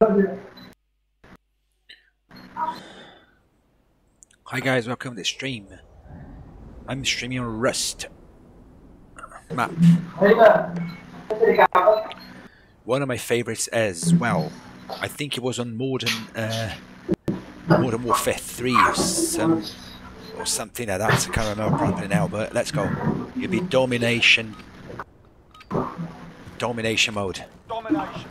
Hi guys, welcome to the stream. I'm streaming on Rust map. One of my favourites as well. I think it was on Modern uh, Modern Warfare 3 or, some, or something like that. I can't remember properly now, but let's go. It'll be Domination. Domination mode. Domination.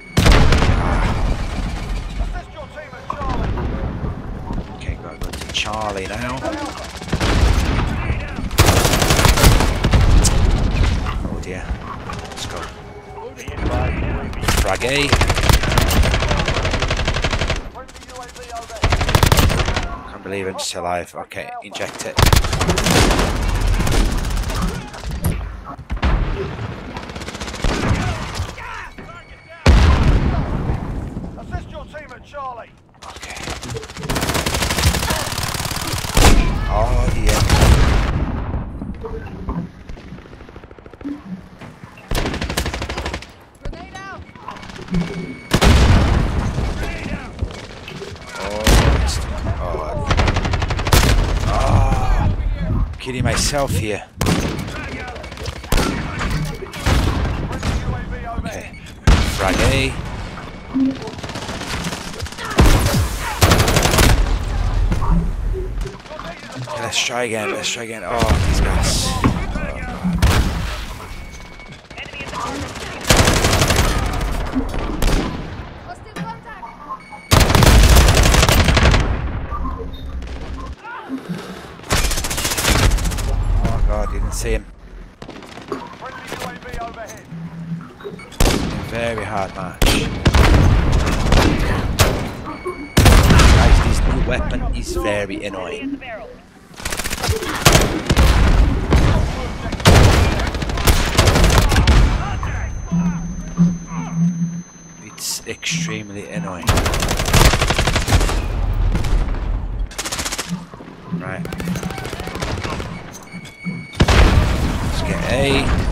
Charlie now. Oh dear. Let's go. Frag A. Can't believe I'm still alive. Okay, inject it. Assist your team at Charlie. Okay. Oh dear. Oh, it's- oh. Ah, kidding myself here. Okay. Frag A. Okay, let's try again. Let's try again. Oh, these guys. See him. Very hard match. Guys, this new weapon is very annoying. It's extremely annoying. Right. A.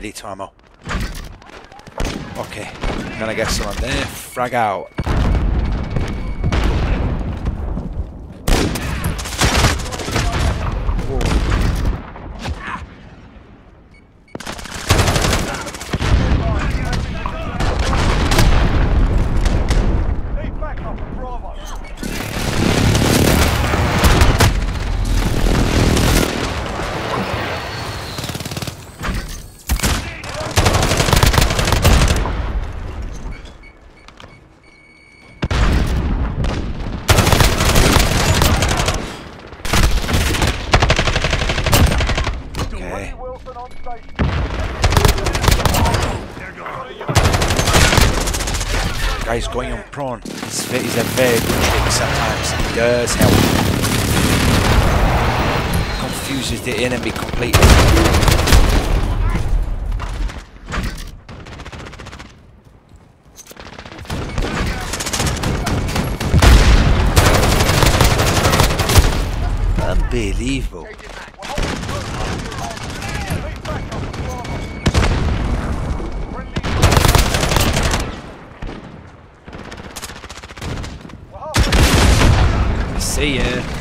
Little ammo. Okay. Gonna get someone there. Frag out. Guys going on prawn ve- is a very good trick sometimes. It does help. Confuses the enemy completely. Unbelievable. See ya.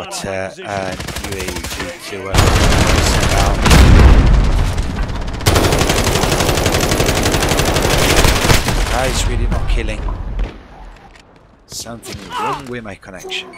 Qatar That is really not killing. Something wrong with my connection.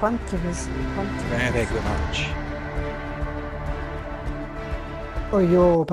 Ah, quanto così, quanto Very much. Oh, io